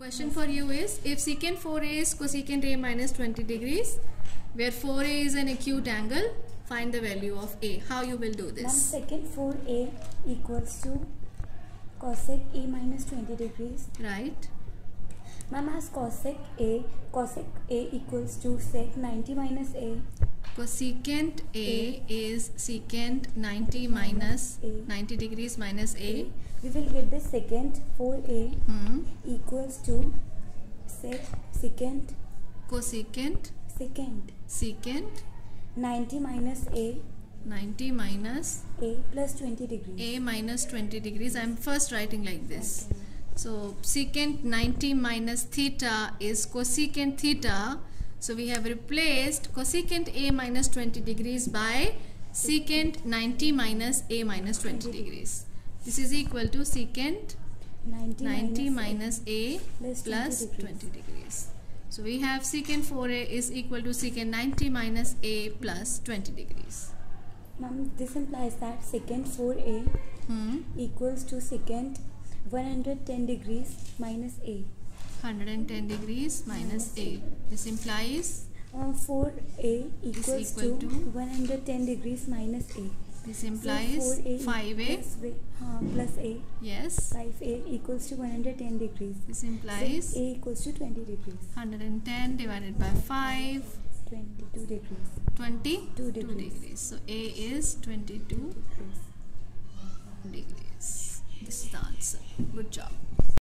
Question for you is if secant 4a is cosecant a minus 20 degrees where 4a is an acute angle find the value of a how you will do this? Ma'am, second 4a equals to cosec a minus 20 degrees. right Ma'am, as cosec a, cosec a equals to sec 90 minus a. cosecant a A. is secant 90 minus A. 90 degrees minus a We will get the secant 4a hmm. equals to sec secant cosecant secant secant 90 minus a 90 minus a plus 20 degrees. a minus 20 degrees i'm first writing like this So secant 90 minus theta is cosecant theta. So we have replaced cosecant A minus 20 degrees by secant 90 minus A minus 20 degrees. This is equal to secant 90, 90 minus A plus plus 20 20 degrees. So we have secant 4A is equal to secant 90 minus A plus 20 degrees. Ma'am, this implies that secant 4a Hmm. equals to secant 110 degrees minus a. 110 degrees minus A. This implies Uh, 4a equals equal to, to 110 degrees minus a. this So implies 4a 5A. plus, uh, plus a. Yes. 5a equals to 110 degrees. This So implies a equals to 20 degrees. 110 divided by 5, 22 degrees. 22 Two degrees. degrees. So A is 22 degrees. degrees. This is the answer. Good job.